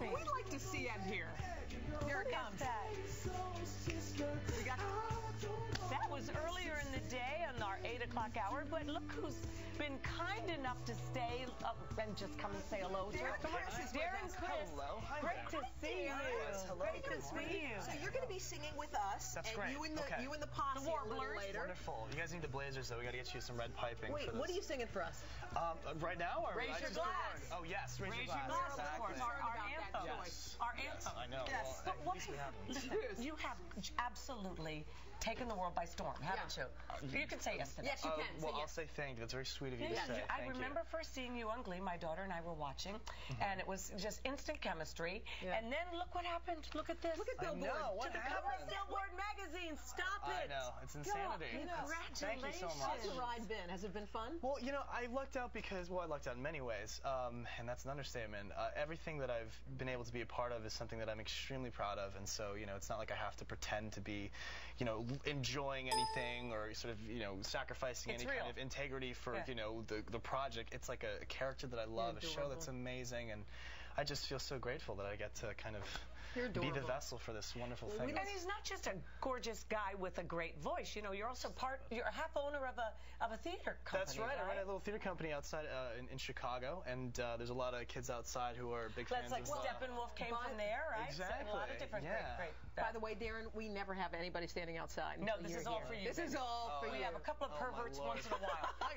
me. We'd like to see Ed here. Here it comes. that? We got That was earlier in the day on our 8 o'clock hour, but look who's been kind enough to stay up and just come and say hello to Darren us. Criss Darren. Criss. Hello. Hi Great to see you. Likewise. Hello. Great to see you. So you're going to be singing with us, That's and great. you and the Okay. you and the posse The a little later. Wonderful. You guys need the blazers, though. We got to get you some red piping. Wait, for what are you singing for us? Um, right now? Or Raise I your glass. Oh, yes. Raise, Raise your your glass. glass, of course. Exactly. Our, our Concerned about anthem. that Yes. Our Yes, anthem. I know. Yes. Well, But it what, usually happens. listen, you have absolutely taken the world by storm, haven't Yeah. you? You can say yes to that. Yes, you Uh, can. well, Say I'll say thank you. That's very sweet of you Yeah, to say. I Thank remember you. first seeing you on Glee. My daughter and I were watching, and it was just instant chemistry. Yeah. And then look what happened. Look at this. Look at I Billboard. know. What to the cover of happened? Billboard magazine. Stop I it. know. It's insanity. Congratulations. Thank you so much. How's the ride been? Has it been fun? Well, you know, I lucked out because, well, I lucked out in many ways, um, and that's an understatement. Uh, everything that I've been able to be a part of is something that I'm extremely proud of, and so, you know, it's not like I have to pretend to be, you know, enjoying anything or sort of, you know, sacrificing It's any real. kind of integrity for, Yeah. you know, the, the project. It's like a, a character that I love, a show that's amazing, and I just feel so grateful that I get to kind of be the vessel for this wonderful thing. And he's not just a gorgeous guy with a great voice. You know, you're also part. You're a half owner of a of a theater company. That's right. I run a little theater company outside uh, in, in Chicago, and uh, there's a lot of kids outside who are big That's fans like of. uh, Steppenwolf came But- from there, right? So a lot of different yeah. great, great. By the way, Darren, we never have anybody standing outside. No, this you're is all here. for you, This is baby. all for Oh, you. we have a couple of Oh, perverts Lord. once in a while. but,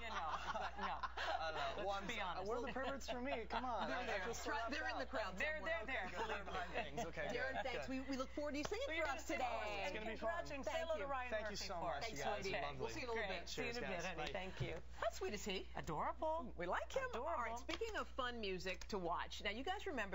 you know, but no. I don't know. Let's Well, be honest. Where are the perverts for me? Come on. They're I- I there. Feel so Try- they're in the crowd They're somewhere. they're there. Okay, Believe they're me. behind things. Okay, Darren, thanks. We, we look forward to you singing Well, for you're us today. It's and gonna be fun. congratulations. Say Thank hello to. Ryan Thank you Murphy so for much, us. Thanks, guys. sweetie. Lovely. We'll see you in a little bit. See you in a bit, guys. honey. Thank you. How sweet is he? Adorable. We like him. Adorable. All right, speaking of fun music to watch, now you guys remember